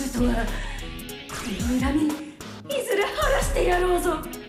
はこの恨みいずれ晴らしてやろうぞ。